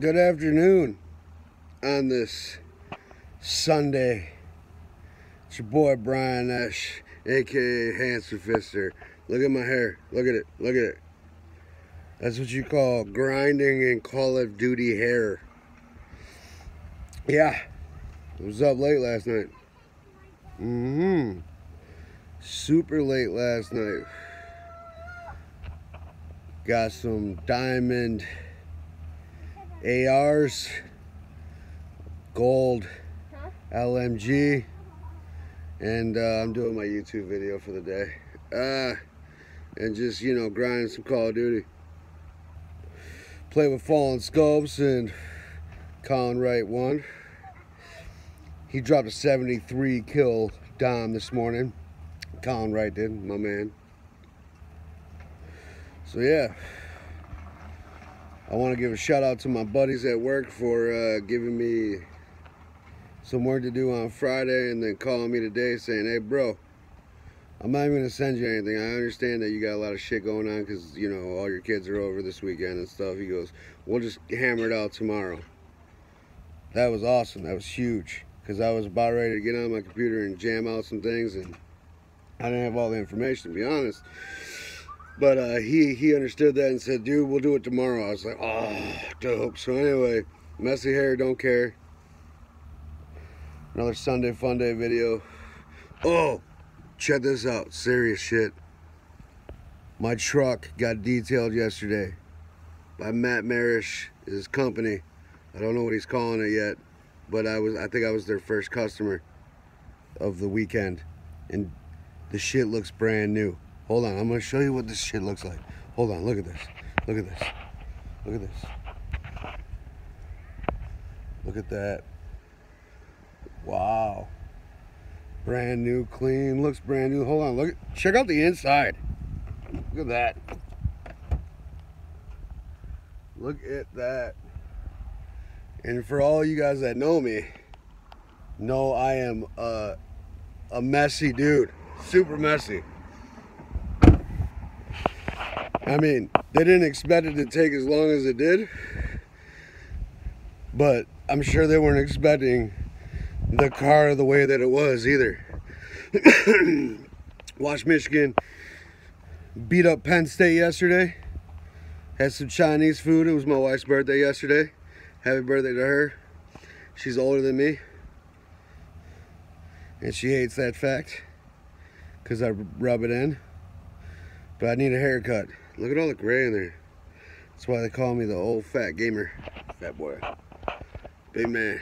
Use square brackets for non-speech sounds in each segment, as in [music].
good afternoon on this Sunday. It's your boy Bryan Esch, aka Hanson Fister. Look at my hair. Look at it. Look at it. That's what you call grinding in Call of Duty hair. Yeah. I was up late last night. Mm-hmm. Super late last night. Got some diamond ARs, gold LMG, and uh, I'm doing my YouTube video for the day. Uh, and just, you know, grinding some Call of Duty. Play with Fallen Scopes and Colin Wright won. He dropped a 73 kill Dom this morning. Colin Wright did, my man. So yeah, I want to give a shout out to my buddies at work for uh, giving me some work to do on Friday and then calling me today saying, hey bro, I'm not even going to send you anything. I understand that you got a lot of shit going on because, you know, all your kids are over this weekend and stuff. He goes, we'll just hammer it out tomorrow. That was awesome. That was huge because I was about ready to get on my computer and jam out some things and I didn't have all the information to be honest. But uh, he he understood that and said, "Dude, we'll do it tomorrow." I was like, "Oh, dope." So anyway, messy hair, don't care. Another Sunday fun day video. Oh, check this out. Serious shit. My truck got detailed yesterday by Matt Marish, his company. I don't know what he's calling it yet, but I was I think I was their first customer of the weekend, and the shit looks brand new. Hold on, I'm gonna show you what this shit looks like. Hold on, look at this. Look at this. Look at this. Look at that. Wow. Brand new, clean, looks brand new. Hold on, look check out the inside. Look at that. Look at that. And for all you guys that know me, know I am a, a messy dude. Super messy. I mean, they didn't expect it to take as long as it did, but I'm sure they weren't expecting the car the way that it was either. [coughs] Watch Michigan beat up Penn State yesterday. Had some Chinese food. It was my wife's birthday yesterday. Happy birthday to her. She's older than me. And she hates that fact because I rub it in. But I need a haircut. Look at all the gray in there. That's why they call me the old fat gamer. Fat boy. Big man.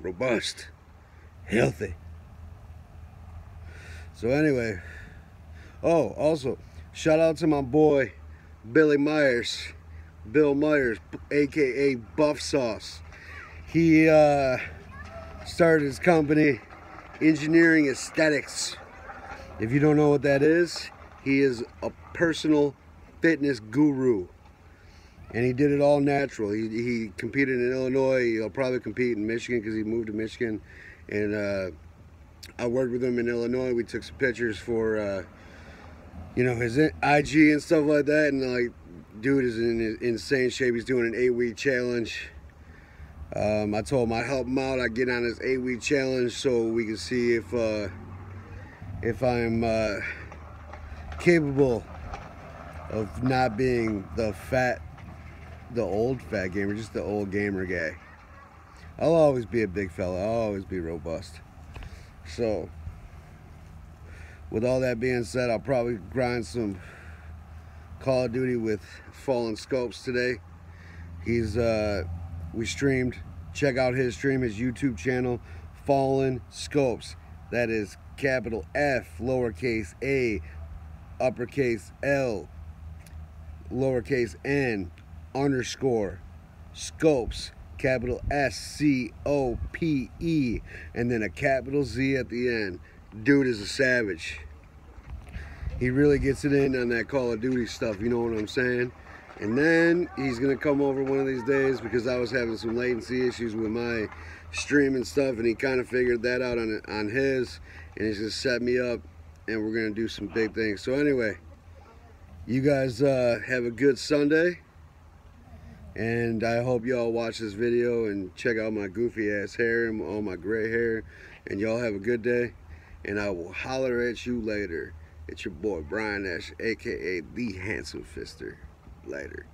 Robust. Healthy. So anyway. Oh, also, shout out to my boy, Billy Myers. Bill Myers, aka Buff Sauce. He uh, started his company, Engineering Aesthetics. If you don't know what that is, he is a personal fitness guru. And he did it all natural. He, he competed in Illinois. He'll probably compete in Michigan because he moved to Michigan. And uh, I worked with him in Illinois. We took some pictures for, uh, you know, his IG and stuff like that. And like, dude is in insane shape. He's doing an eight week challenge. Um, I told him I'd help him out. I'd get on his eight week challenge so we can see if uh, if I'm uh, capable of not being the fat, the old fat gamer, just the old gamer guy. I'll always be a big fella. I'll always be robust. So, with all that being said, I'll probably grind some Call of Duty with Fallen Scopes today. He's, uh, we streamed. Check out his stream, his YouTube channel, Fallen Scopes. That is capital F, lowercase a, uppercase L, lowercase n, underscore, scopes, capital S C O P E, and then a capital Z at the end. Dude is a savage. He really gets it in on that Call of Duty stuff, you know what I'm saying? And then he's gonna come over one of these days because I was having some latency issues with my stream and stuff, and he kind of figured that out on on his, and he's gonna set me up, and we're gonna do some big things. So anyway, you guys uh, have a good Sunday. And I hope y'all watch this video and check out my goofy ass hair and all my gray hair. And y'all have a good day. And I will holler at you later. It's your boy Bryan Esch, aka the Handsome Fister. Later.